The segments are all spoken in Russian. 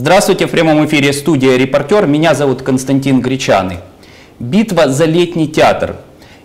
Здравствуйте, в прямом эфире студия «Репортер». Меня зовут Константин Гречаны. Битва за летний театр.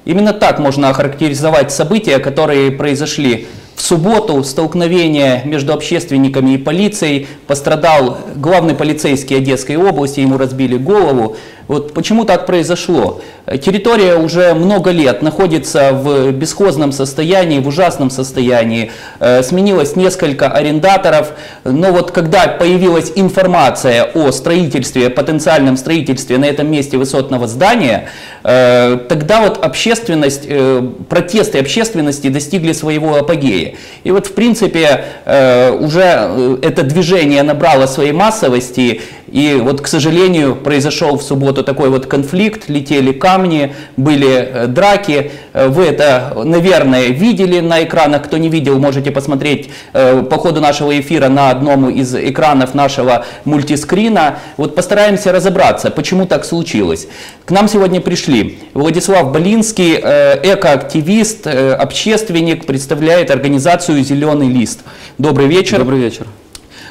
Именно так можно охарактеризовать события, которые произошли в субботу. Столкновение между общественниками и полицией. Пострадал главный полицейский Одесской области, ему разбили голову. Вот почему так произошло? Территория уже много лет находится в бесхозном состоянии, в ужасном состоянии. Э, сменилось несколько арендаторов, но вот когда появилась информация о строительстве, потенциальном строительстве на этом месте высотного здания, э, тогда вот общественность, э, протесты общественности достигли своего апогея. И вот в принципе уже это движение набрало своей массовости, и вот, к сожалению, произошел в субботу такой вот конфликт, летели камни, были э, драки. Э, вы это, наверное, видели на экранах. Кто не видел, можете посмотреть э, по ходу нашего эфира на одном из экранов нашего мультискрина. Вот постараемся разобраться, почему так случилось. К нам сегодня пришли Владислав Болинский, экоактивист, общественник, представляет организацию «Зеленый лист». Добрый вечер. Добрый вечер.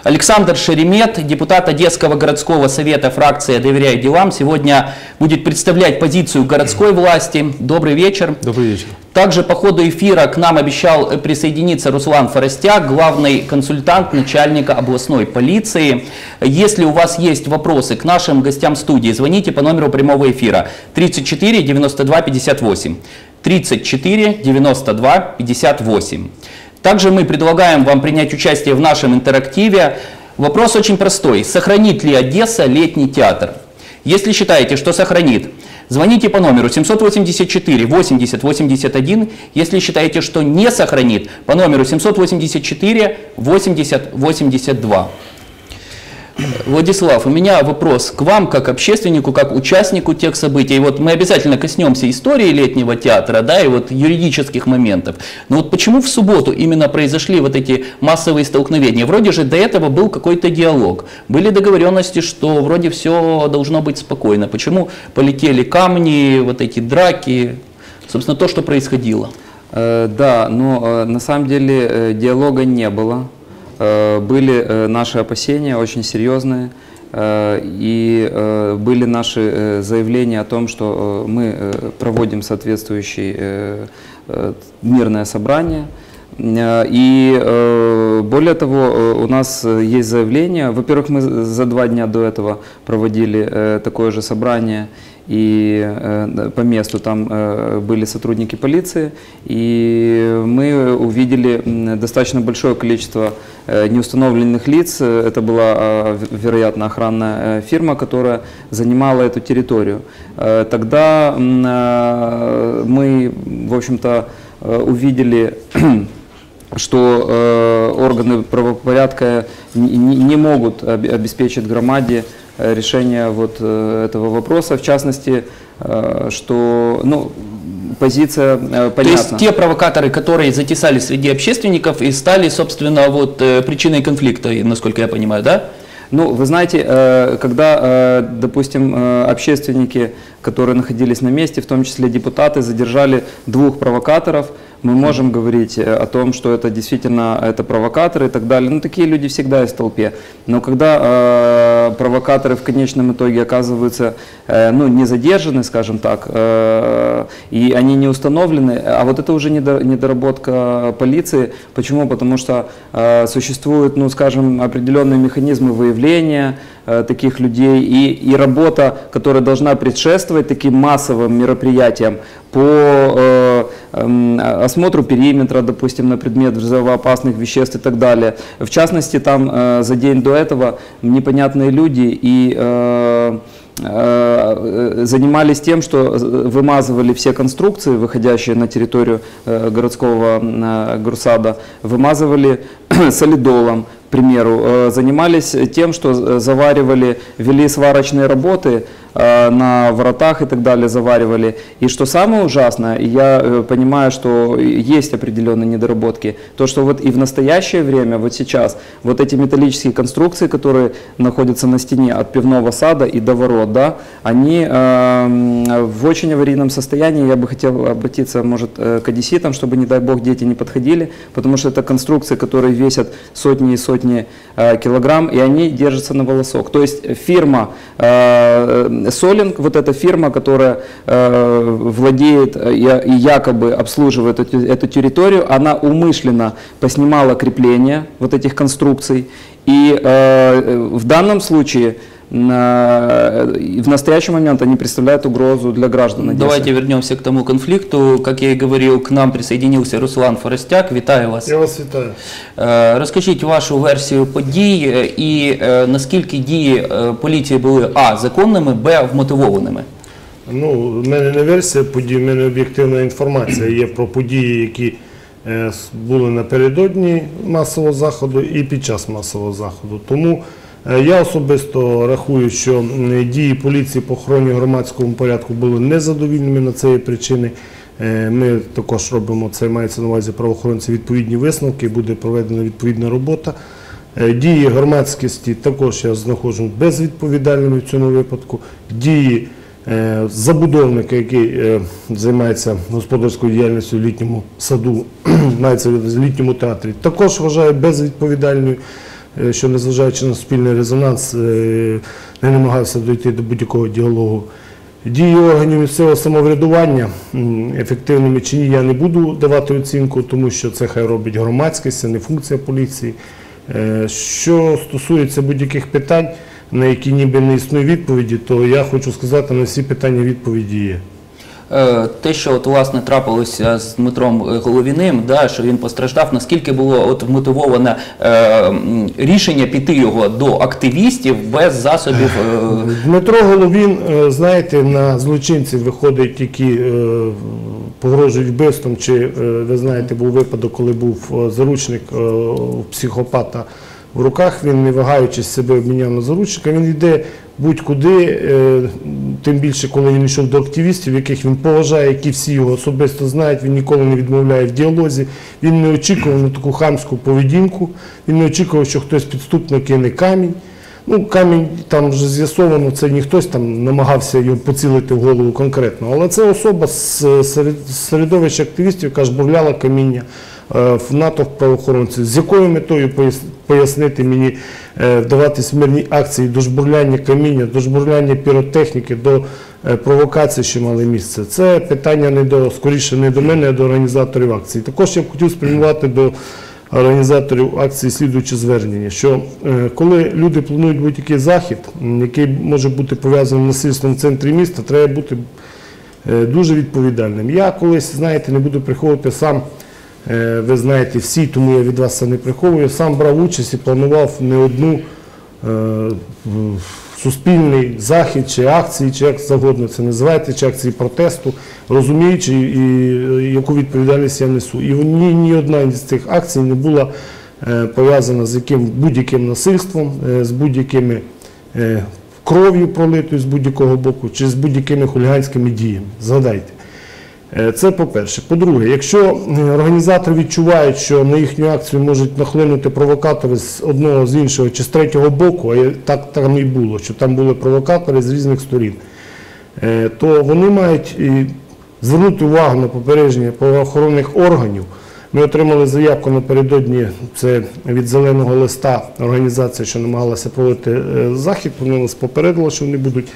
Александр Шеремет, депутат Одесского городского совета фракция «Доверяю делам», сегодня будет представлять позицию городской власти. Добрый вечер. Добрый вечер. Также по ходу эфира к нам обещал присоединиться Руслан Форостяк, главный консультант начальника областной полиции. Если у вас есть вопросы к нашим гостям студии, звоните по номеру прямого эфира 34 92 58. 34 92 58. Также мы предлагаем вам принять участие в нашем интерактиве. Вопрос очень простой. Сохранит ли Одесса летний театр? Если считаете, что сохранит, звоните по номеру 784 80 81. Если считаете, что не сохранит, по номеру 784 80 82. Владислав, у меня вопрос к вам, как общественнику, как участнику тех событий. Вот мы обязательно коснемся истории летнего театра, да, и вот юридических моментов. Но вот почему в субботу именно произошли вот эти массовые столкновения? Вроде же до этого был какой-то диалог. Были договоренности, что вроде все должно быть спокойно. Почему полетели камни, вот эти драки? Собственно, то, что происходило. Э, да, но э, на самом деле э, диалога не было. Э, были э, наши опасения очень серьезные, э, и были наши заявления о том, что мы проводим соответствующее мирное собрание. И более того, у нас есть заявление. Во-первых, мы за два дня до этого проводили такое же собрание и э, по месту там э, были сотрудники полиции, и мы увидели достаточно большое количество э, неустановленных лиц. Это была, вероятно, охранная фирма, которая занимала эту территорию. Тогда мы, в общем-то, увидели что органы правопорядка не могут обеспечить громаде Э, решения вот э, этого вопроса, в частности, э, что, ну, позиция понятна. То есть те провокаторы, которые затесали среди общественников и стали, собственно, вот причиной конфликта, насколько я понимаю, да? Ну, вы знаете, когда, допустим, общественники, которые находились на месте, в том числе депутаты, задержали двух провокаторов, мы можем говорить э, о том, что это действительно это провокаторы и так далее. Ну, такие люди всегда есть в толпе. Но когда э, провокаторы в конечном итоге оказываются э, ну, не задержаны, скажем так, э, и они не установлены, а вот это уже недоработка полиции. Почему? Потому что э, существуют, ну, скажем, определенные механизмы выявления, Э, таких людей и, и работа, которая должна предшествовать таким массовым мероприятиям по э, осмотру периметра, допустим, на предмет взрывоопасных веществ и так далее. В частности, там э, за день до этого непонятные люди и э, э занимались тем, что вымазывали все конструкции, выходящие на территорию городского грусада, вымазывали солидолом, примеру, э, занимались тем, что заваривали, вели сварочные работы на воротах и так далее заваривали. И что самое ужасное, я э, понимаю, что есть определенные недоработки, то, что вот и в настоящее время, вот сейчас, вот эти металлические конструкции, которые находятся на стене от пивного сада и до ворот, да, они э, в очень аварийном состоянии. Я бы хотел обратиться, может, э, к одесситам, чтобы, не дай бог, дети не подходили, потому что это конструкции, которые весят сотни и сотни э, килограмм, и они держатся на волосок. То есть фирма э, Солинг, вот эта фирма, которая э, владеет э, и, якобы обслуживает эту, территорию, она умышленно поснимала крепления вот этих конструкций, и э, в данном случае в настоящий момент они представляют угрозу для граждан Одессы. Давайте вернемся к тому конфликту. Как я и говорил, к нам присоединился Руслан Форостяк. Вітаю вас. Я вас вітаю. Е, Розкажіть вашу версію подій і е, наскільки дії поліції були а законними, б вмотивованими. Ну, в мене не версія подій, в мене об'єктивна інформація є про події, які е, були напередодні масового заходу і під час масового заходу. Тому я особисто рахую, що дії поліції по охороні громадському порядку були незадовільними на цієї причини. Е, Ми також робимо це, мається на увазі правоохоронці відповідні висновки, буде проведена відповідна робота. Е, Дії громадськості також я знаходжу безвідповідальними в цьому випадку. Дії е, забудовника, який е, займається господарською діяльністю в літньому саду, мається в літньому театрі, також вважаю безвідповідальною, е, що незважаючи на спільний резонанс, е, не намагався дойти до будь-якого діалогу. Дії органів місцевого самоврядування, ефективними чи ні, я не буду давати оцінку, тому що це хай робить громадськість, це не функція поліції. Е, Що стосується будь-яких питань, на які ніби не існує відповіді, то я хочу сказати, на всі питання відповіді є. Е, Те, що от власне трапилося з Дмитром е, Головіним, да, що він постраждав, наскільки було от вмотивоване е, рішення піти його до активістів без засобів. Дмитро Головін, знаєте, на злочинців виходить, які погрожують вбивством, чи ви знаєте, був випадок, коли був заручник психопата в руках, він не вагаючись себе обміняв на заручника, він йде будь-куди, тим більше, коли він йшов до активістів, яких він поважає, які всі його особисто знають, він ніколи не відмовляє в діалозі, він не очікував на таку хамську поведінку, він не очікував, що хтось підступно кине камінь. Ну, камінь там вже з'ясовано, це не хтось там намагався його поцілити в голову конкретно, але це особа з середовища активістів, яка жбурляла каміння е, в натовп правоохоронців. З якою метою пояснити мені е, вдаватись в мирні акції до жбурляння каміння, до жбурляння піротехніки, до е, провокацій, що мали місце. Це питання не до скоріше не до мене, а до організаторів акції. Також я б хотів спрямувати до організаторів акції слідуюче звернення, що коли люди планують будь-який захід, який може бути пов'язаний насильством в центрі міста, треба бути дуже відповідальним. Я колись, знаєте, не буду приховувати сам, ви знаєте всі, тому я від вас це не приховую, сам брав участь і планував не одну е, суспільний захід чи акції, чи як завгодно це називаєте, чи акції протесту, розуміючи, яку відповідальність я несу. І ні, ні одна з цих акцій не була е, пов'язана з яким будь-яким насильством, е, з будь-якими е, кров'ю пролитою з будь-якого боку, чи з будь-якими хуліганськими діями. Згадайте. Е, Це по-перше. По-друге, якщо е, організатори відчувають, що на їхню акцію можуть нахлинути провокатори з одного, з іншого чи з третього боку, а так там і було, що там були провокатори з різних сторін, е, то вони мають звернути увагу на попередження правоохоронних органів. Ми отримали заявку напередодні, це від зеленого листа організація, що намагалася проводити захід, вони нас попередили, що вони будуть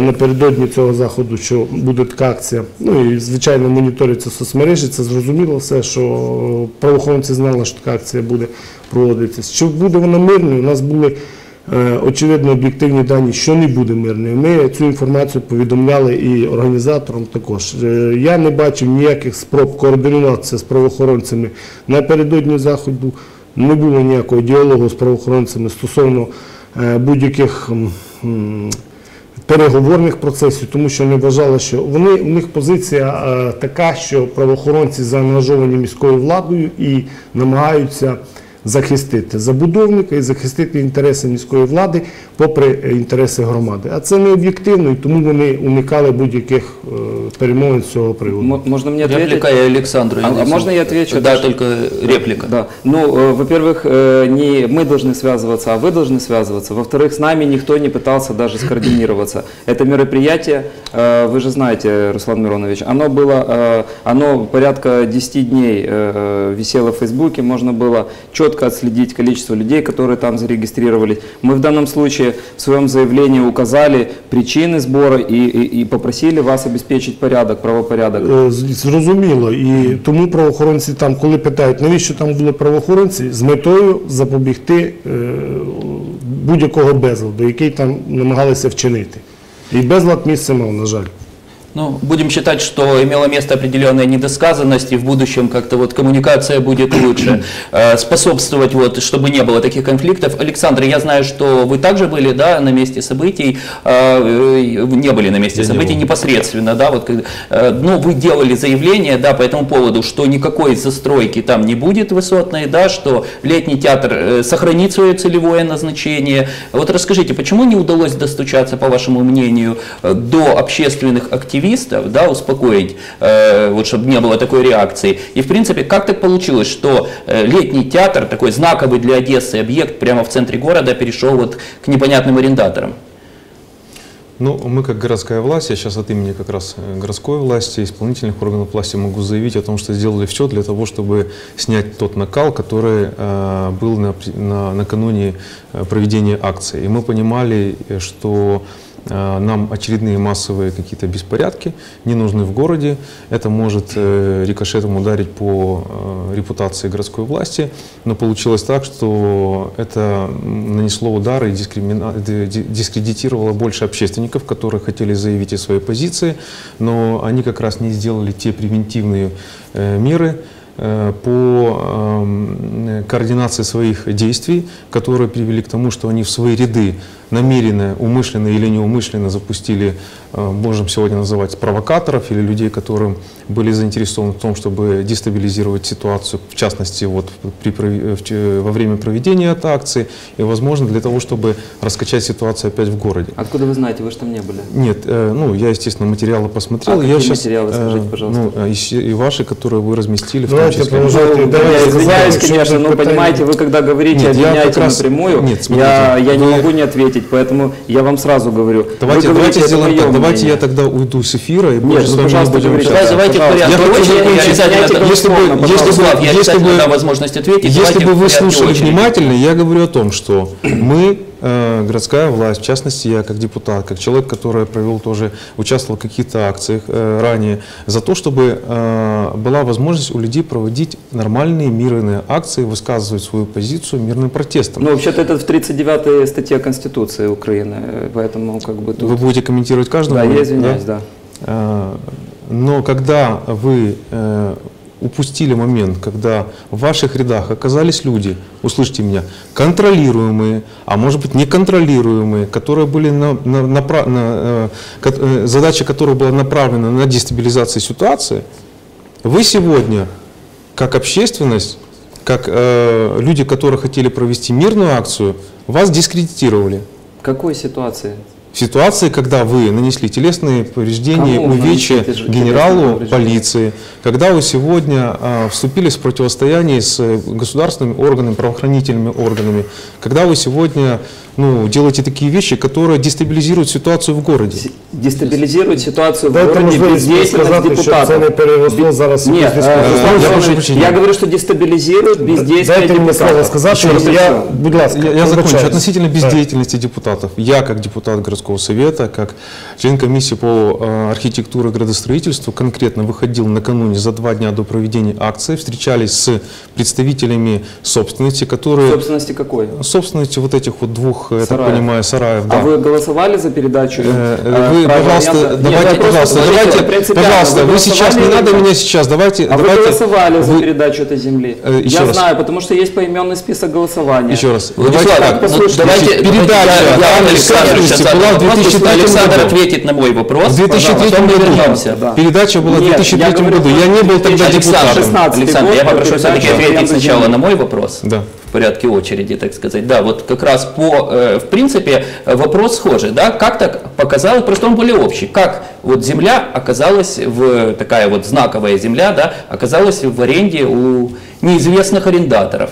напередодні цього заходу, що буде така акція. Ну і звичайно моніториться соцмережі, це зрозуміло все, що правоохоронці знали, що така акція буде проводитися. Чи буде вона мирною? У нас були е, очевидно об'єктивні дані, що не буде мирною. Ми цю інформацію повідомляли і організаторам також. Е, Я не бачив ніяких спроб координуватися з правоохоронцями напередодні заходу. Не було ніякого діалогу з правоохоронцями стосовно е, будь-яких переговорних процесів, тому що вони вважали, що вони у них позиція е, така, що правоохоронці заангажовані міською владою і намагаються захистити забудовника і захистити інтереси міської влади попри е, інтереси громади. А це не об'єктивно, і тому вони уникали будь-яких е, перемовин з цього приводу. М- Можно мне ответить? Реплика и Александру. А- а Юрьевичу. можно я отвечу? Да, Даже- только реплика. Да. Ну, э, во-первых, э, не мы должны связываться, а вы должны связываться. Во-вторых, с нами никто не пытался даже скоординироваться. Это мероприятие, э, вы же знаете, Руслан Миронович, оно было, э, оно порядка 10 дней э, висело в Фейсбуке, можно было четко отследить количество людей, которые там зарегистрировались. Мы в данном случае в своем заявлении указали причины сбора и, и, и попросили вас обеспечить порядок, правопорядок. Е, з- Зрозуміло, і тому правоохоронці там, коли питають, навіщо там були правоохоронці, з метою запобігти е, будь-якого безладу, який там намагалися вчинити. І безлад місце мав, на жаль. Ну, будем считать, что имела место определенная недосказанность, и в будущем как-то вот коммуникация будет лучше э, способствовать, вот, чтобы не было таких конфликтов. Александр, я знаю, что вы также были да, на месте событий, э, э, не были на месте Я не событий был. непосредственно, да, вот, но вы делали заявление, да, по этому поводу, что никакой застройки там не будет высотной, да, что летний театр сохранит свое целевое назначение. Вот расскажите, почему не удалось достучаться, по вашему мнению, до общественных активистов, да, успокоить, э, вот чтобы не было такой реакции. И в принципе, как так получилось, что э, летний театр, такой знаковый для Одессы объект, прямо в центре города перешел вот к непонятным арендаторам? Ну, мы как городская власть, я сейчас от имени как раз э, городской власти, исполнительных органов власти могу заявить о том, что сделали все для того, чтобы снять тот накал, который э, был на, на- накануне э, проведения акции. И мы понимали, э, что нам очередные массовые какие-то беспорядки не нужны в городе. Это может э, рикошетом ударить по э, репутации городской власти. Но получилось так, что это нанесло удар и дискредитировало больше общественников, которые хотели заявить о своей позиции, но они как раз не сделали те превентивные э, меры, э, по эм, координации своих действий, которые привели к тому, что они в свои ряды намеренно, умышленно или неумышленно запустили, э, можем сегодня называть провокаторов или людей, которым были заинтересованы в том, чтобы дестабилизировать ситуацию, в частности, вот при, ч- во время проведения этой акции, и, возможно, для того, чтобы раскачать ситуацию опять в городе. Откуда вы знаете, вы же там не были? Нет, э, ну, я, естественно, материалы посмотрел. А я какие щас, материалы, э, скажите, пожалуйста? Ну, э, и, ваши, которые вы разместили, том Давайте числе. продолжайте. Ну, Давайте я извиняюсь, конечно, но понимаете, вы когда говорите, Нет, обвиняете раз- напрямую, нет, смотрите, я, я не вы- могу не ответить, поэтому я вам сразу говорю. Давайте, давайте сделаем так. Давайте я тогда уйду с эфира и ну, с вами не будем давайте в порядке если бы- Если бы- если бы- возможность ответить. Если бы вы слушали внимательно, я говорю о том, что мы, э, городская власть, в частности я как депутат, как человек, который провел тоже, участвовал в каких-то акциях э, ранее, за то, чтобы э, была возможность у людей проводить нормальные мирные акции, высказывать свою позицию мирным протестом. Ну, вообще-то это в 39-й статье Конституции Украины, э, поэтому как бы тут... Вы будете комментировать каждый Да, я извиняюсь, да. Э, Но когда вы э, упустили момент, когда в ваших рядах оказались люди, услышьте меня, контролируемые, а может быть неконтролируемые, которые были на, на- напра- на, э, э, задача которых была направлена на дестабилизацию ситуации, вы сегодня, как общественность, как э, люди, которые хотели провести мирную акцию, вас дискредитировали. В какой ситуации? В ситуации, когда вы нанесли телесные повреждения, Кому вы увечья нанесли телесные генералу повреждения? полиции, когда вы сегодня а, вступили в противостояние с э, государственными органами, правоохранительными органами, когда вы сегодня ну, делаете такие вещи, которые дестабилизируют ситуацию в городе. С- Дестабилизирует ситуацию в Дайте городе можливість бездейственность сказати, щоб депутатов. це не переросло зараз в Нет, якусь э, дискусію. Руслан я прошу Иванович, прощения. я говорю, что дестабилизирует бездействие Дайте мені слово депутатов. сказати, Еще раз и я, всё. будь ласка, Я, я закончу. вибачаюсь. Относительно Так. бездеятельности депутатов. Я, как депутат городского совета, как член комиссии по э, архитектуре и градостроительству, конкретно выходил накануне за два дня до проведения акции, встречались с представителями собственности, которые... Собственности какой? Собственности вот этих вот двух, я так Сараев. понимаю, сараев, А да. вы голосовали за передачу? Э, э, Вы, пожалуйста, варианта? Нет, давайте, я просто- пожалуйста, давайте, принципиально, пожалуйста, вы сейчас, голосовали не надо меня сейчас, давайте, А вы давайте, голосовали за вы- передачу этой земли? Э, еще я раз. знаю, потому что есть поименный список голосования. Еще раз, Владислав, давайте ну, так, давайте- Значит, давайте передача я- я данной Александру собственности сейчас была вопрос, 2003 Александр году. ответит на мой вопрос. В 2003 потом мы году. вернемся. Да. Передача была в Нет, 2003 я говорю году. Я не был тогда 2016 Александр, депутатом. Александр, я попрошу все-таки ответить «Аренда сначала земли». на мой вопрос. Да. В порядке очереди, так сказать. Да, вот как раз по, э, в принципе, вопрос схожий, да, как так показалось, просто он более общий, как вот земля оказалась в, такая вот знаковая земля, да, оказалась в аренде у неизвестных арендаторов.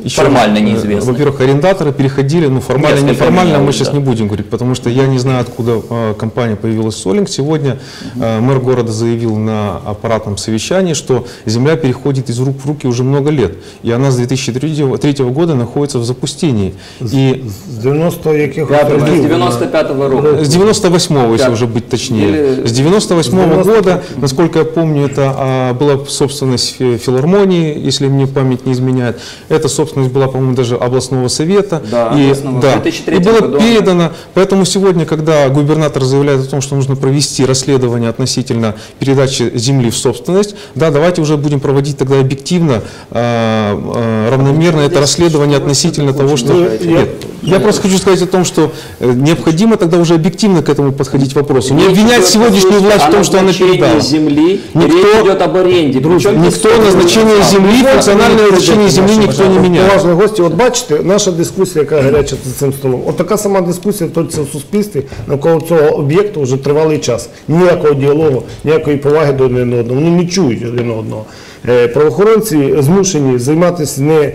Еще формально э, неизвестных. Во-первых, арендаторы переходили, ну формально, Несколько неформально, мы менялось, сейчас да. не будем говорить, потому что я не знаю, откуда э, компания появилась Солинг. Сегодня э, мэр города заявил на аппаратном совещании, что земля переходит из рук в руки уже много лет, и она с 2003 года находится в запустении. И З 90 якихось Пятого, років. с 95-го року. с 98-го, если Пят- уже быть точнее. Или- С 98-го 95-го. года, насколько я помню, это а, была собственность фи- филармонии, если мне память не изменяет. Эта собственность была, по-моему, даже областного совета. Да, и, областного. Да, 2003 и было году. передано. Поэтому сегодня, когда губернатор заявляет о том, что нужно провести расследование относительно передачи земли в собственность, да, давайте уже будем проводить тогда объективно, а, равномерно это расследование относительно того, что... Ну, я- Нет, я просто хочу сказать о том, что э, необходимо тогда уже объективно к этому подходить вопросу. Не обвинять сегодняшнюю власть в том, что она передала. земли, Никто- речь идет об аренде. Никто назначение земли, функциональное назначение земли никто не меняет. Поважні гості, от бачите, наша дискусія, яка гаряча за цим столом. От така сама дискусія точиться в суспільстві навколо цього об'єкту вже тривалий час. Ніякого діалогу, ніякої поваги до один одного. Вони не чують один одного. Е, Правоохоронці змушені займатися не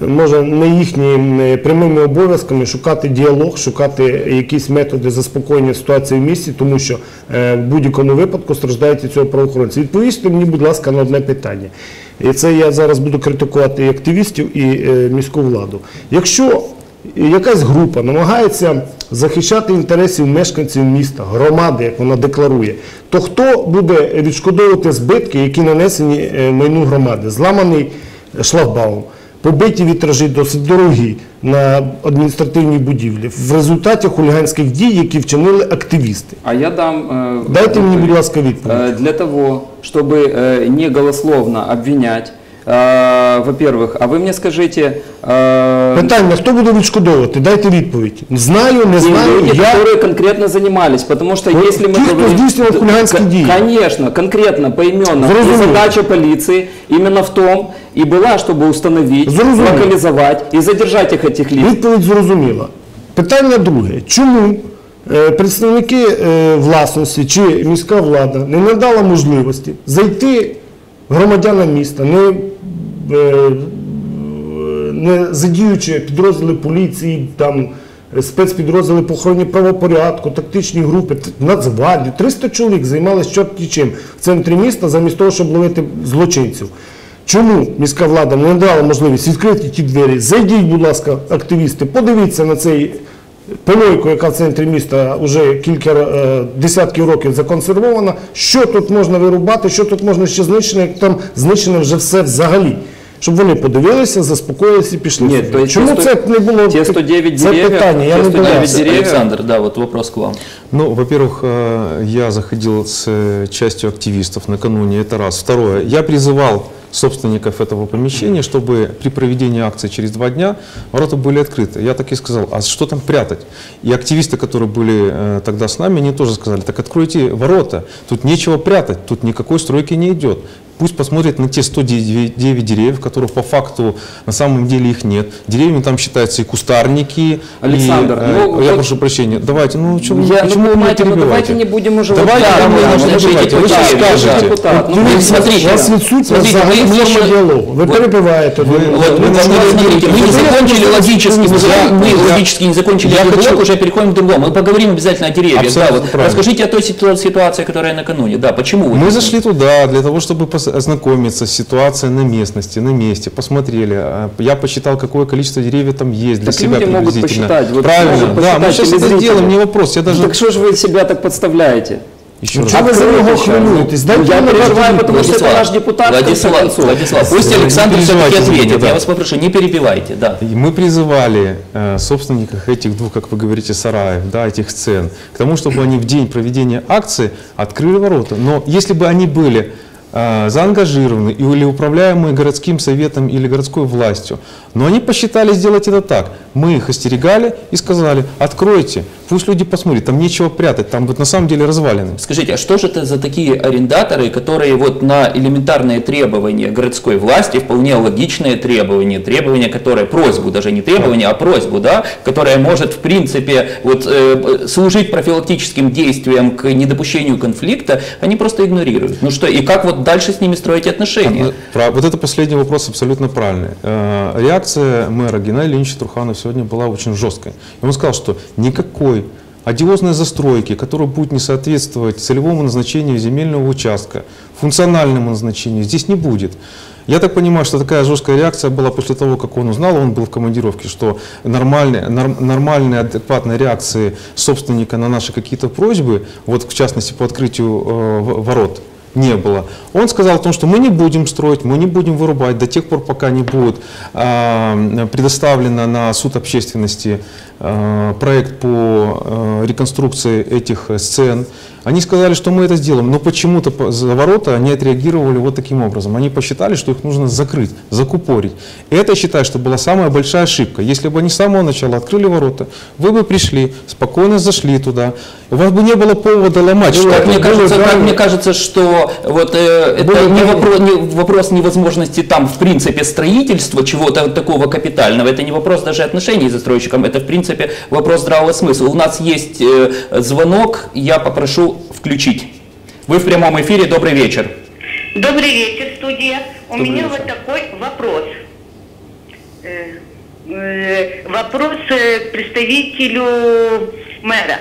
може не їхніми прямими обов'язками шукати діалог, шукати якісь методи заспокоєння ситуації в місті, тому що е, в будь-якому випадку страждають цього правоохоронці. Відповісти мені, будь ласка, на одне питання. І це я зараз буду критикувати і активістів, і е, міську владу. Якщо якась група намагається захищати інтересів мешканців міста, громади, як вона декларує, то хто буде відшкодовувати збитки, які нанесені е, майну громади? Зламаний шлагбаум, побиті вітражі досить дорогі на адміністративній будівлі в результаті хуліганських дій, які вчинили активісти. А я дам... э, Дайте мені, будь відповідь. ласка, відповідь. Э, Для того, чтобы э, не голословно обвинять, э, во-первых, а вы мне скажите, э, Питання, хто буде відшкодовувати? Дайте відповідь. Знаю, не те знаю, люди, я... которые конкретно занимались, потому что Ну, если мы те, кто говорим- здійснював хулиганские К- дії. Конечно, конкретно, поименно. И Зрозуміло. задача полиции именно в том и была, чтобы установить, Зрозуміло. локализовать и задержать их этих лиц. Відповідь зрозуміла. Питання друге. Чому е, представники е, власності чи міська влада не надала можливості зайти громадянам міста, не, е, не задіючи підрозділи поліції, там, е, спецпідрозділи по охороні правопорядку, тактичні групи, Нацгвардію. 300 чоловік займалися чорті чим в центрі міста замість того, щоб ловити злочинців. Чому міська влада не надала можливість відкрити ті двері? Зайдіть, будь ласка, активісти, подивіться на цей помойку, яка в центрі міста вже кілька е, десятків років законсервована. Що тут можна вирубати, що тут можна ще знищити, як там знищено вже все взагалі. Щоб вони подивилися, заспокоїлися і пішли. Ні, собі. то есть Чому ті це сто- не було ті 109 це дерев'я, питання? Я ті не 109 догадався. деревья. Александр, да, вот вопрос к вам. Ну, во-первых, э, я заходил с э, частью активистов накануне, это раз. Второе, я призывал собственников этого помещения, чтобы при проведении акции через два дня ворота были открыты. Я так и сказал, а что там прятать? И активисты, которые были э, тогда с нами, они тоже сказали, так откройте ворота, тут нечего прятать, тут никакой стройки не идет. Пусть посмотрят на те 109 деревьев, которых по факту на самом деле их нет. Деревьями там считаются и кустарники. Александр, и, э, ну, я вот- прошу прощения. Давайте, ну, чё- Я, ну, почему вы меня понимаете, ну, перебиваете? давайте не будем уже... Давайте, вот так, да, да, мы ну, не вы перебивайте, вы депутат, сейчас вы же скажете. депутат. Ну, Вы вы смотрите, У вас відсутня Смотрите, взагалі ми- ми форма ще- діалогу. Ви Вот- перебиваєте. один одного. Вот, Ви мы, должны- должны- смотрите, мы не закончили логически, мы, Я- мы я- логически не закончили я диалог, хочу- уже переходим к другому. Мы поговорим обязательно о деревьях. Да, Абсолютно вот правильно. расскажите о той ситу- ситуации, которая накануне. Да, почему вы Мы так зашли туда для того, чтобы пос- ознакомиться с ситуацией на местности, на месте, посмотрели. А, Я посчитал, какое количество деревьев там есть для Так себя люди могут приблизительно. посчитать, вот Правильно, да, мы посчитать сейчас это сделаем, не вопрос. Я даже... Так что же вы себя так подставляете? Еще раз. Чого ви за щас. хвилюєтесь? Ну, Я переживаю, потому что это Владислав, наш депутат, Владислав. Владислав, пусть Александр все-таки за меня, ответит. да. Я вас попрошу, не перебивайте. Да. И мы призывали э, собственников этих двух, как вы говорите, сараев, да, этих сцен, к тому, чтобы они в день проведения акции открыли ворота. Но если бы они были заангажированы или управляемые городским советом или городской властью, но они посчитали сделать это так. Мы их остерегали и сказали, откройте, пусть люди посмотрят, там нечего прятать, там вот на самом деле развалины. Скажите, а что же это за такие арендаторы, которые вот на элементарные требования городской власти, вполне логичные требования, требования, которые, просьбу, даже не требования, а просьбу, да, которая может в принципе вот, э, служить профилактическим действием к недопущению конфликта, они просто игнорируют. Ну что, и как вот дальше с ними строить отношения? Про- Вот это последний вопрос абсолютно правильный. Э, Реакция мэра Геннадия Ильича Труханова сегодня была очень жесткой. И он сказал, что никакой одиозной застройки, которая будет не соответствовать целевому назначению земельного участка, функциональному назначению, здесь не будет. Я так понимаю, что такая жесткая реакция была после того, как он узнал, он был в командировке, что нормальной, норм- нормальной, адекватной реакции собственника на наши какие-то просьбы, вот в частности по открытию э, ворот, не было. Он сказал о том, что мы не будем строить, мы не будем вырубать до тех пор, пока не будет а, предоставлено на суд общественности а, проект по а, реконструкции этих э, сцен. Они сказали, что мы это сделаем, но почему-то по- за ворота они отреагировали вот таким образом. Они посчитали, что их нужно закрыть, закупорить. И это, я считаю, что была самая большая ошибка. Если бы они с самого начала открыли ворота, вы бы пришли, спокойно зашли туда, у вас бы не было повода ломать. Ну, что как, мне было кажется, как правильно. мне кажется, что вот э, это Было не вопрос, не вопрос невозможности там в принципе строительства чего-то такого капитального, это не вопрос даже отношений с застройщиком, это в принципе вопрос здравого смысла. У нас есть э, звонок, я попрошу включить. Вы в прямом эфире, добрый вечер. Добрый вечер, студия. У Добрый меня вечер. вот такой вопрос. Э, э, Вопрос э, к представителю мэра.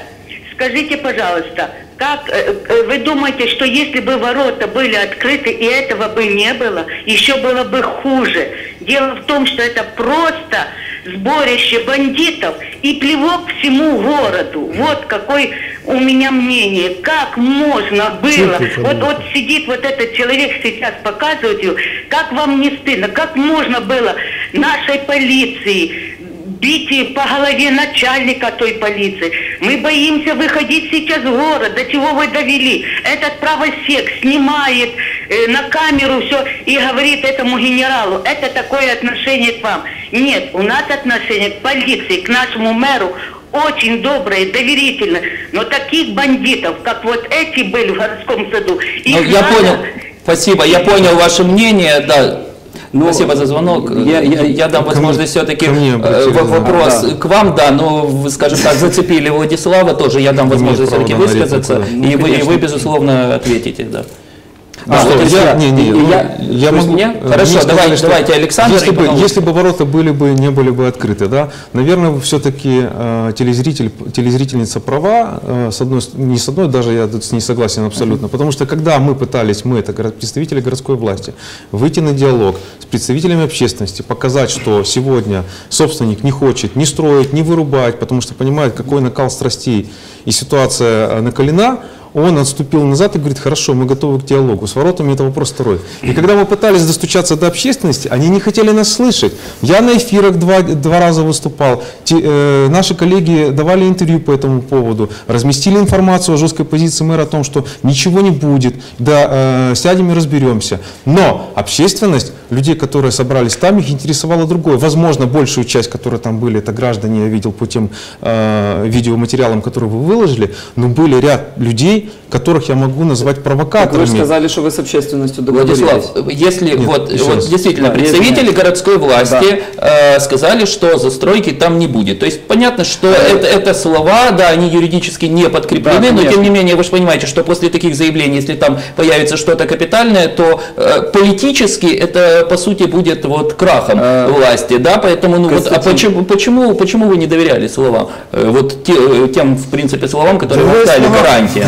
Скажите, пожалуйста, как э, э, вы думаете, что если бы ворота были открыты и этого бы не было, еще было бы хуже? Дело в том, что это просто сборище бандитов и плевок всему городу. Вот какой у меня мнение. Как можно было? Вот, вот сидит вот этот человек сейчас показывает его, как вам не стыдно, как можно было нашей полиции бить и по голове начальника той полиции. Мы боимся выходить сейчас в город. До чего вы довели? Этот правосек снимает э, на камеру все и говорит этому генералу, это такое отношение к вам. Нет, у нас отношение к полиции, к нашему мэру очень доброе, доверительное. Но таких бандитов, как вот эти были в городском саду, Ну, их я надо- понял, спасибо, я понял ваше мнение, да. Ну, Спасибо за звонок. я- Я, я- дам возможность все-таки да. вопрос Да. к вам, да, но вы, скажем так, зацепили Владислава тоже, я дам возможность все-таки высказаться, и, Ну, вы, и конечно. вы, безусловно, ответите, да. А, что, я, я- не, не, я- я есть могу, мне? э, Хорошо, мне сказали, давайте- что давайте Александр, Если бы, потом- если бы ворота были бы, не были бы открыты, да, наверное, все-таки э, телезритель, телезрительница права, э, с одной, не с одной, даже я тут с ней согласен абсолютно, потому что когда мы пытались, мы, это представители городской власти, выйти на диалог с представителями общественности, показать, что сегодня собственник не хочет ни строить, ни вырубать, потому что понимает, какой накал страстей и ситуация э, накалена, он отступил назад и говорит, хорошо, мы готовы к диалогу. С воротами это вопрос второй. И когда мы пытались достучаться до общественности, они не хотели нас слышать. Я на эфирах два, два раза выступал. Те- э, наши коллеги давали интервью по этому поводу, разместили информацию о жесткой позиции мэра о том, что ничего не будет, да, э, сядем и разберемся. Но общественность, людей, которые собрались там, их интересовало другое. Возможно, большую часть, которые там были, это граждане, я видел по тем э, видеоматериалам, которые вы выложили, но были ряд людей, которых я могу назвать Так вы провокаторами. же сказали, что вы с общественностью договорились. Владислав, если вот, еще вот раз. действительно Да, представители нет. городской власти э, сказали, что застройки там не будет. То есть понятно, что это, это слова, да, они юридически не подкреплены, Да, но тем не менее вы же понимаете, что после таких заявлений, если там появится что-то капитальное, то э, политически это по сути будет вот крахом Э, власти, да, поэтому ну вот, а Константин. почему, почему, почему вы не доверяли словам, Э, вот те- э, тем в принципе словам, которые Да вам вы дали слова- гарантии,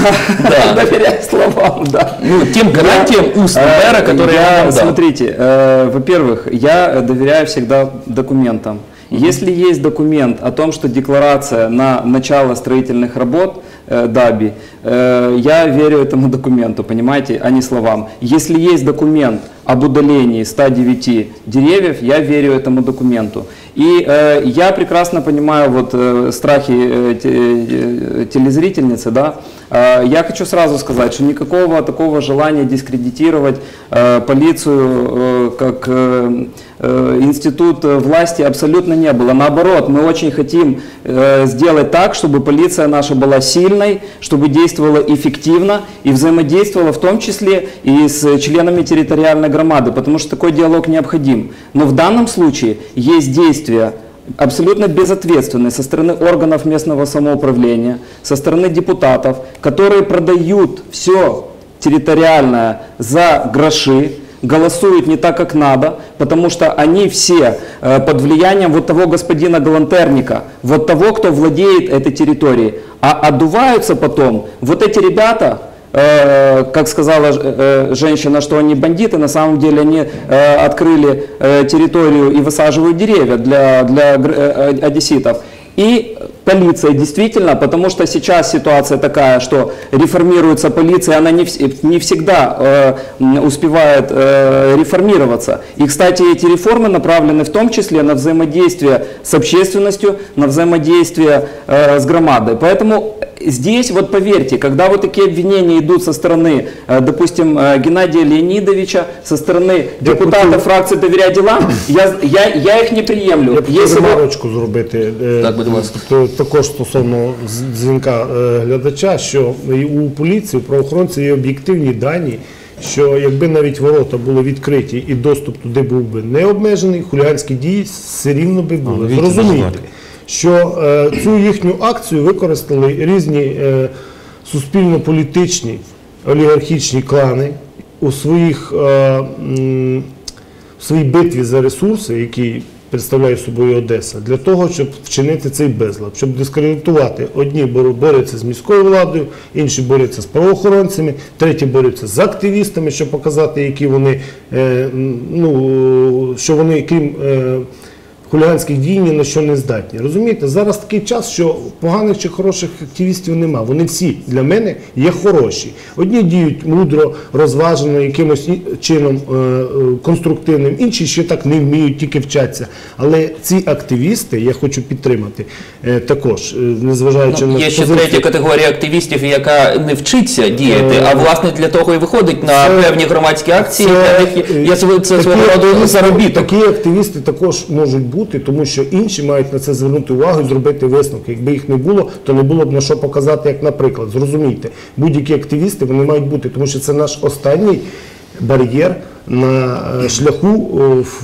да, Доверяю словам, да. ну тем гарантиям уст Э, мэра, которые. Смотрите, э, во-первых, я э, доверяю всегда документам. Если есть документ о том, что декларация на начало строительных работ э, ДАБИ, э, я верю этому документу, понимаете, а не словам. Если есть документ об удалении 109 деревьев, я верю этому документу. И э, я прекрасно понимаю вот э, страхи э, э, телезрительницы, да, Я хочу сразу сказать, что никакого такого желания дискредитировать э, полицию э, как э, э, институт э, власти абсолютно не было. Наоборот, мы очень хотим э, сделать так, чтобы полиция наша была сильной, чтобы действовала эффективно и взаимодействовала в том числе и с членами территориальной громады, потому что такой диалог необходим. Но в данном случае есть действия абсолютно безответственные со стороны органов местного самоуправления, со стороны депутатов, которые продают все территориальное за гроши, голосуют не так, как надо, потому что они все э, под влиянием вот того господина Галантерника, вот того, кто владеет этой территорией. А отдуваются потом вот эти ребята, э, как сказала э, женщина, что они бандиты, на самом деле они э, открыли э, территорию и высаживают деревья для, для э, э, одесситов. И полиция действительно, потому что сейчас ситуация такая, что реформируется полиция, она не, не всегда э, успевает э, реформироваться. И, кстати, эти реформы направлены в том числе на взаимодействие с общественностью, на взаимодействие э, с громадой. Поэтому здесь, вот поверьте, когда вот такие обвинения идут со стороны, э, допустим, э, Геннадия Леонидовича, со стороны депутата фракции «Доверяй делам», я, я, я их не приемлю. Я хотів Если вы- ремарочку зробити Так, будь ласка. Також стосовно дзвінка е, глядача, що і у поліції, у правоохоронців є об'єктивні дані, що якби навіть ворота були відкриті і доступ туди був би не обмежений, хуліганські дії все рівно би були. видите, Зрозумійте, що е, цю їхню акцію використали різні е, суспільно-політичні олігархічні клани у своїх е, в своїй битві за ресурси, які представляє собою Одеса, для того, щоб вчинити цей безлад, щоб дискредитувати. Одні борються з міською владою, інші борються з правоохоронцями, треті борються з активістами, щоб показати, які вони, е, ну, що вони, крім е, хуліганських дій, ні на що не здатні. Розумієте, зараз такий час, що поганих чи хороших активістів нема. Вони всі для мене є хороші. Одні діють мудро, розважено, якимось чином е, е, конструктивним, інші ще так не вміють, тільки вчаться. Але ці активісти я хочу підтримати е, також, незважаючи Ну, на є ще третя категорія активістів, яка не вчиться діяти, а власне для того і виходить на Це- певні громадські акції. Це, для них є це свого роду заробіток. Такі активісти також можуть бути, тому що інші мають на це звернути увагу і зробити висновки. Якби їх не було, то не було б на що показати, як наприклад. Зрозумійте, будь-які активісти вони мають бути, тому що це наш останній бар'єр на е, шляху. в-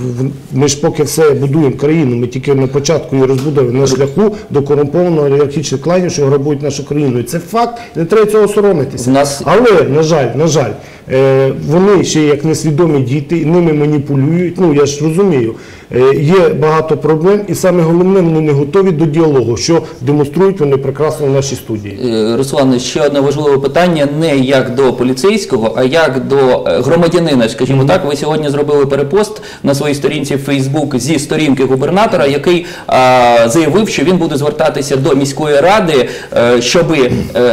Ми ж поки все будуємо країну, ми тільки на початку її розбудови на шляху до корумпованого олігархічних кланів, що грабують нашу країну. І це факт, не треба цього соромитися. Нас- Але, на жаль, на жаль, е, вони ще як несвідомі діти, ними маніпулюють. Ну я ж розумію. Е, Є багато проблем, і саме головне, вони не готові до діалогу, що демонструють вони прекрасно в нашій студії. Е, Руслане, ще одне важливе питання не як до поліцейського, а як до е, громадянина. Скажімо так, ви сьогодні зробили перепост на своїй сторінці в Facebook зі сторінки губернатора, який а, заявив, що він буде звертатися до міської ради, е, щоб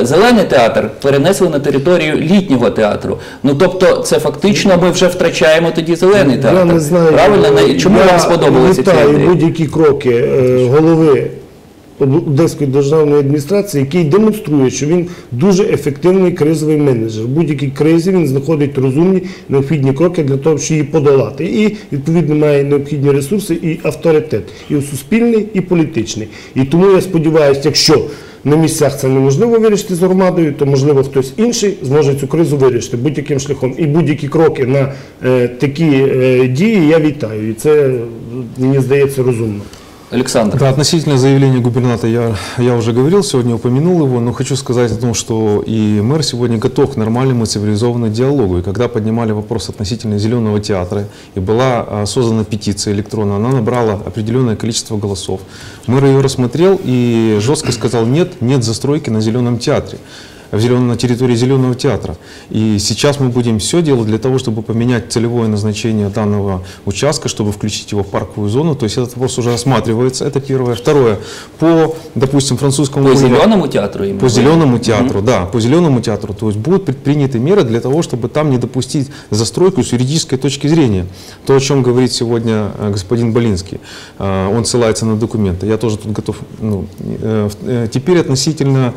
зелений театр перенесли на територію літнього театру. Ну тобто, це фактично ми вже втрачаємо тоді зелений театр. Я не знаю, Правильно чому я вам сподобалися ці будь-які кроки е, голови Одеської державної адміністрації, який демонструє, що він дуже ефективний кризовий менеджер. В будь-якій кризі він знаходить розумні необхідні кроки для того, щоб її подолати. І відповідно має необхідні ресурси і авторитет, і суспільний, і політичний. І тому я сподіваюся, якщо на місцях це неможливо вирішити з громадою, то можливо хтось інший зможе цю кризу вирішити будь-яким шляхом. І будь-які кроки на е, такі е, дії я вітаю. І це мені здається розумно. Олександр. Да, относительно заявления губернатора я, я уже говорил, сегодня упомянул его, но хочу сказать о том, что и мэр сегодня готов к нормальному цивилизованному диалогу. И когда поднимали вопрос относительно зеленого театра, и была а, создана петиция электронная, она набрала определенное количество голосов. Мэр ее рассмотрел и жестко сказал, нет, нет застройки на зеленом театре в зелен- на территории Зеленого театра. И сейчас мы будем все делать для того, чтобы поменять целевое назначение данного участка, чтобы включить его в парковую зону. То есть этот вопрос уже рассматривается. Это первое. Второе. По, допустим, французскому По бульвару- зеленому театру именно? по зеленому театру, да, по зеленому театру. То есть будут предприняты меры для того, чтобы там не допустить застройку с юридической точки зрения. То, о чем говорит сегодня э, господин Болинский, э, он ссылается на документы. Я тоже тут готов. Ну, э, теперь относительно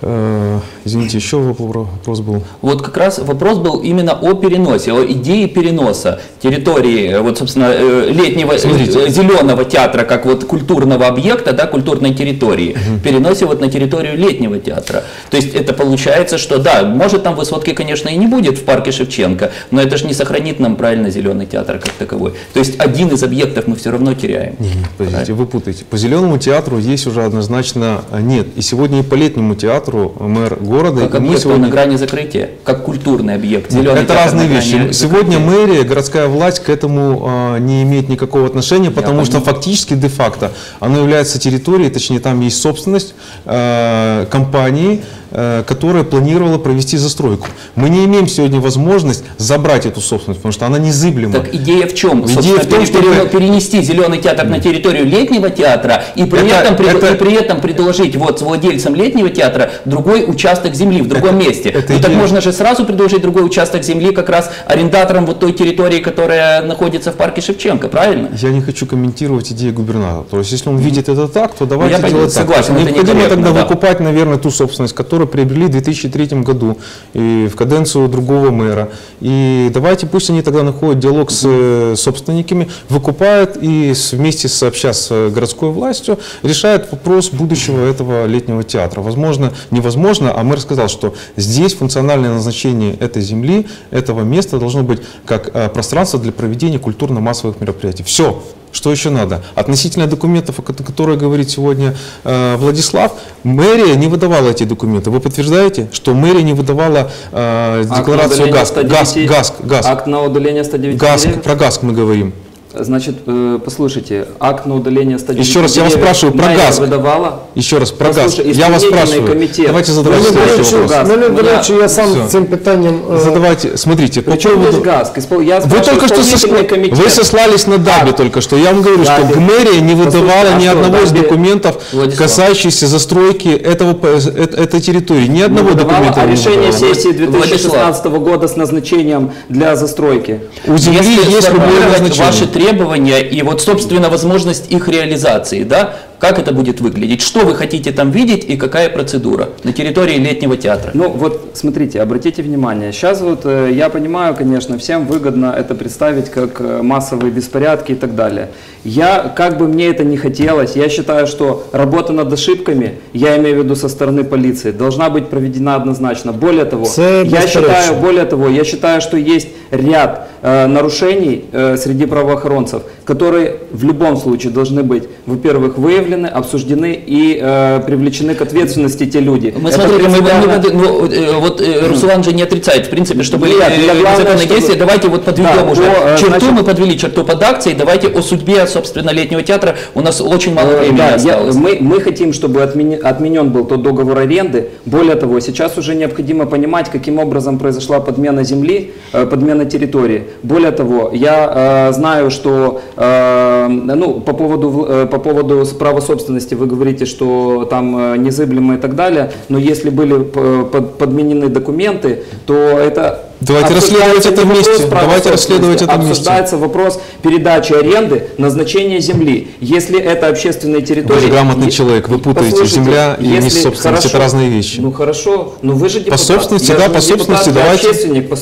Извините, еще вопро- вопрос был. Вот как раз вопрос был именно о переносе, о идее переноса территории, э, вот, собственно, э, летнего э, Смотрите. зеленого театра, как вот культурного объекта, да, культурной территории, переносе вот на территорию летнего театра. То есть это получается, что да, может там высотки, конечно, и не будет в парке Шевченко, но это же не сохранит нам правильно зеленый театр как таковой. То есть один из объектов мы все равно теряем. Подождите, вы путаете. По зеленому театру есть уже однозначно а, нет. И сегодня и по летнему театру мэр города, Как и мы сегодня... на грани закрытия, как культурный объект. Зеленый это разные вещи. Сегодня мэрия, городская власть к этому а, не имеет никакого отношения, потому что фактически де-факто оно является территорией, точнее там есть собственность а, компании, которая планировала провести застройку. Мы не имеем сегодня возможность забрать эту собственность, потому что она незыблема. Так идея в чем? Идея в том, пере- перенести зеленый театр на территорию летнего театра и при, Это- этом, это- и при этом предложить вот владельцам летнего театра другой участок земли в другом месте. это ну так можно же сразу предложить другой участок земли как раз арендаторам вот той территории, которая находится в парке Шевченко, правильно? Я не хочу комментировать идеи губернатора. То есть, если он видит это так, то давайте я делать согласен, так. это Необходимо тогда да. выкупать, наверное, ту собственность, которую приобрели в 2003 году и в каденцию другого мэра. И давайте пусть они тогда находят диалог с э, собственниками, выкупают и вместе сообща с э, городской властью решают вопрос будущего этого летнего театра. Возможно, невозможно, а мэр сказал, что здесь функциональное назначение этой земли, этого места должно быть как э, пространство для проведения культурно-массовых мероприятий. Все. Что еще надо? Относительно документов, о ко- которые говорит сегодня э, Владислав, мэрия не выдавала эти документы. Вы подтверждаете, что мэрия не выдавала э, декларацию ГАСК? 109 ГАСК, ГАСК, ГАСК. Акт на удаление 109 ГАСК, про ГАСК мы говорим. Значит, э, послушайте, акт на удаление 109 Еще раз, я вас спрашиваю про ГАСК. выдавала? Еще раз, про. Послушай, Я вас спрашиваю. комитет. Давайте задавайте Ну, следующий слушай, вопрос. Мене- речі, я сам Все. цим питанням е, Задавайте, смотрите, по Причем поводу... здесь ГАСК? Испол- Я Вы только что сосла- комитет. вы сослались на Даби только что. Я вам говорю, что мэрия не выдавала ни а что, одного из документов, Владислав. касающихся застройки этого, э- этой территории. Ни одного выдавала, документа а решение сессии 2016 года с назначением для застройки. У земли есть любое сформулировать назначение. ваши требования и вот, собственно, возможность их реализации, да, как это будет выглядеть? Что вы хотите там видеть и какая процедура на территории летнего театра? Ну вот, смотрите, обратите внимание, сейчас вот э, я понимаю, конечно, всем выгодно это представить как э, массовые беспорядки и так далее. Я, как бы мне это не хотелось, я считаю, что работа над ошибками, я имею в виду со стороны полиции, должна быть проведена однозначно. Более того, Це я считаю, более того, я считаю, что есть ряд э, нарушений э, среди правоохранцев, которые в любом случае должны быть, во-первых, выявлены, обсуждены и э, привлечены к ответственности те люди. Мы Это смотрите, мы, мы- принципиально- мы- ну, э, вот э, Руслан же не отрицает, в принципе, Нет, э, я главное, незаконные чтобы- действия, давайте вот подведем Да, уже по, э, черту, значит- мы подвели черту под акцией, давайте о судьбе, собственно, летнего театра, у нас очень мало Э, времени да, я- осталось. мы, мы хотим, чтобы отмени- отменен был тот договор аренды. Более того, сейчас уже необходимо понимать, каким образом произошла подмена земли, э, подмена территории. Более того, я э, знаю, что э, ну, по, поводу, э, по поводу с- права собственности вы говорите, что там э, незыблемо и так далее, но если были под- подменены документы, то это Давайте расследовать это не вместе. Давайте расследовать это вместе. обсуждается вопрос передачи аренды, назначения земли. Если это общественные территории... Вы же грамотный е- человек, вы путаете земля и место собственности, это разные вещи. Ну хорошо, ну вы же депутат. собственности, Я да, по не собственности, давайте-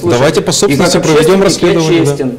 давайте по И собственности проведем общественник я расследование, да.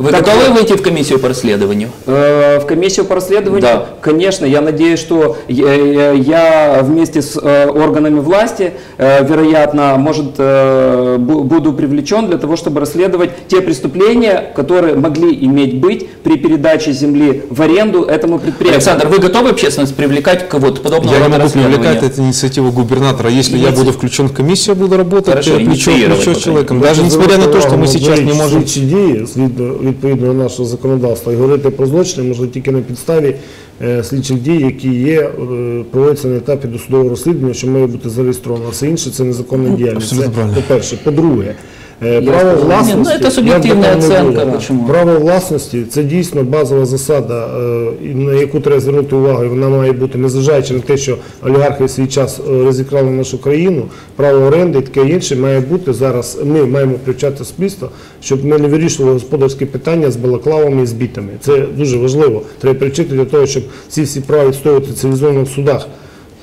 честен. Вы Так готовы вот, выйти в комиссию по расследованию? э, в комиссию по расследованию? Да. Конечно, я надеюсь, что я, я- я вместе с э, органами власти, э, вероятно, может, э, бу- буду привлечен для того, чтобы расследовать те преступления, которые могли иметь быть при передаче земли в аренду этому предприятию. Александр, вы готовы общественность привлекать к вот подобного Я не рода могу привлекать, расследованию? это инициатива губернатора. Если я Иници- буду включен в комиссию, буду работать Хорошо, э, плечо в инициировать, плечо по с человеком. Хочу Даже несмотря на то, звернути что мы увагу, сейчас не говорить, можем... слідчі дії згідно відповідно до нашого законодавства і говорити про злочини можна тільки на підставі е, слідчих дій, які є, е, проводяться на етапі досудового розслідування, що має бути зареєстровано. Все інше це незаконна діяльність. Це по-перше. По-друге, право власності. Ну, це суб'єктивна оцінка, почему? Право власності це дійсно базова засада, е, на яку треба звернути увагу, і вона має бути, незважаючи на те, що олігархи в свій час е, розікрали нашу країну, право оренди і таке інше має бути зараз. Ми маємо привчати суспільство, щоб ми не вирішували господарські питання з балаклавами і з бітами. Це дуже важливо. Треба привчити для того, щоб ці всі права відстоювати цивілізовано в судах.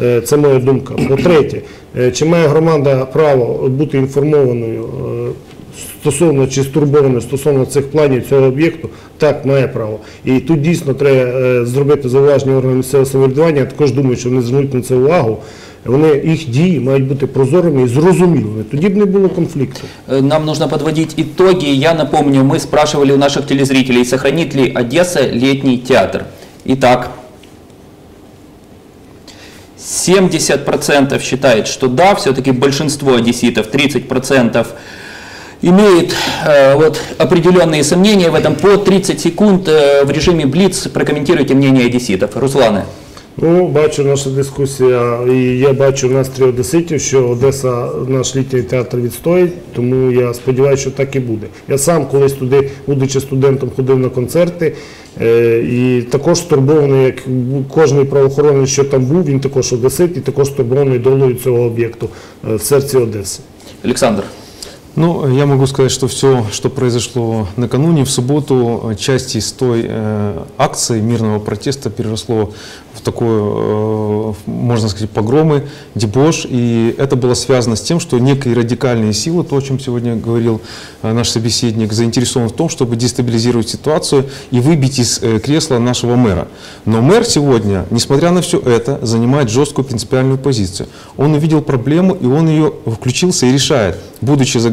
Е, Це моя думка. По-третє, е, чи має громада право бути інформованою е, стосовно чи стурбованою стосовно цих планів цього об'єкту? Так, має право. І тут дійсно треба е, зробити зауваження органам місцевого самоврядування. Я також думаю, що вони звернуть на це увагу. Вони їх дії мають бути прозорими і зрозумілими. Тоді б не було конфлікту. Э, Нам нужно подводить итоги. Я напомню, мы спрашивали у наших телезрителей, сохранит ли Одесса летний театр. Итак, 70% считает, что да, все-таки большинство одесситов, 30% имеет э, вот, определенные сомнения в этом. По 30 секунд э, в режиме Блиц прокомментируйте мнение одесситов. Русланы. Ну, бачу, наша дискусія, і я бачу настрій одеситів, що Одеса наш літній театр відстоїть, тому я сподіваюся, що так і буде. Я сам колись туди, будучи студентом, ходив на концерти, е, і також стурбований, як кожний правоохоронець, що там був, він також одесит і також стурбований долею цього об'єкту е, в серці Одеси. Александр. Ну, я могу сказать, что все, что произошло накануне, в субботу, часть из той э, акции мирного протеста переросло в такое, э, можно сказать, погромы, дебош. И это было связано с тем, что некие радикальные силы, то, о чем сегодня говорил э, наш собеседник, заинтересованы в том, чтобы дестабилизировать ситуацию и выбить из э, кресла нашего мэра. Но мэр сегодня, несмотря на все это, занимает жесткую принципиальную позицию. Он увидел проблему, и он ее включился и решает. Будучи за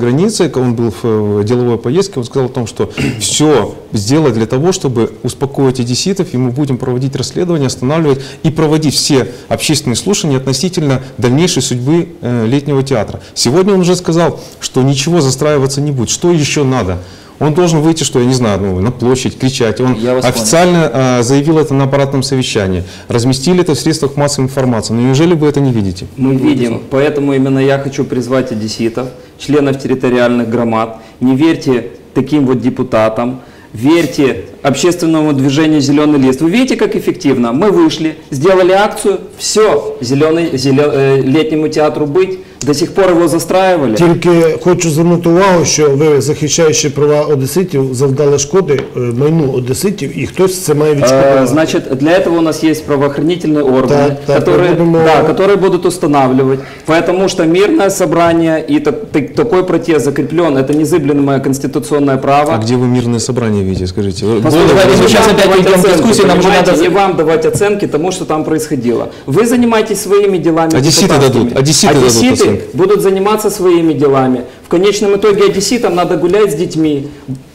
когда он был в деловой поездке, он сказал о том, что все сделать для того, чтобы успокоить одесситов, и мы будем проводить расследование, останавливать и проводить все общественные слушания относительно дальнейшей судьбы э, летнего театра. Сегодня он уже сказал, что ничего застраиваться не будет. Что еще надо? Он должен выйти, что я не знаю, ну, на площадь, кричать. Он вас понял. официально э, заявил это на аппаратном совещании. Разместили это в средствах массовой информации. Но неужели вы это не видите? Мы видим, поэтому именно я хочу призвать одесситов, членов территориальных громад, не верьте таким вот депутатам, верьте общественному движению «Зеленый лист». Вы видите, как эффективно? Мы вышли, сделали акцию, все, зеленый, зелё- э, летнему театру быть, до сих пор его застраивали. Тільки хочу звернути увагу, що ви, захищаючи права одеситів, завдали шкоди е, майну одеситів, і хтось це має Э, відшкодувати. Значит, для этого у нас есть правоохранительные органы, Так, так, которые, мы будем, да, э, которые будут устанавливать. Потому что мирное собрание и так- так- такой протест закреплен, это незыблемое конституционное право. А где вы мирное собрание видите, скажите? Вы- Послушайте, давайте не сейчас вам опять давать уйдем в оценки, дискуссию, нам уже понимаете, надо- Не вам давать оценки тому, что там происходило. Вы занимаетесь своими делами. Одесситы депутатскими. дадут, одесситы дадут Одесситы оценки. будут заниматься своими делами. В конечном итоге одесситам надо гулять с детьми.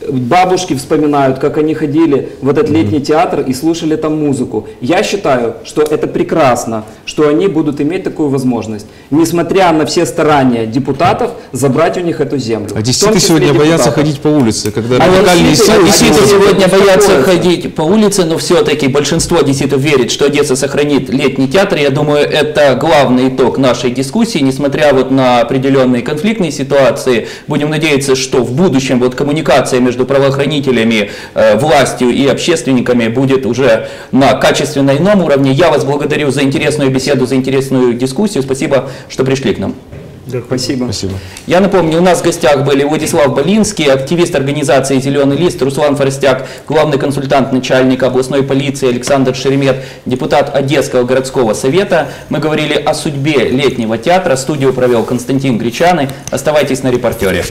Бабушки вспоминают, как они ходили в этот летний театр и слушали там музыку. Я считаю, что это прекрасно, что они будут иметь такую возможность. Несмотря на все старания депутатов забрать у них эту землю. Одесситы сегодня боятся депутатов. ходить по улице, когда А радикальные одесситы, силы... одесситы сегодня боятся ходить по улице, но все-таки большинство одесситов верит, что Одесса сохранит летний театр. Я думаю, это главный итог нашей дискуссии, несмотря вот на определенные конфликтные ситуации. Будем надеяться, что в будущем вот коммуникация между правоохранителями, э, властью и общественниками будет уже на качественно ином уровне. Я вас благодарю за интересную беседу, за интересную дискуссию. Спасибо, что пришли к нам. Спасибо. Спасибо. Я напомню, у нас в гостях были Владислав Болинский, активист организации «Зеленый лист», Руслан Форостяк, главный консультант начальника областной полиции Александр Шеремет, депутат Одесского городского совета. Мы говорили о судьбе летнего театра. Студию провел Константин Гречаны. Оставайтесь на репортере.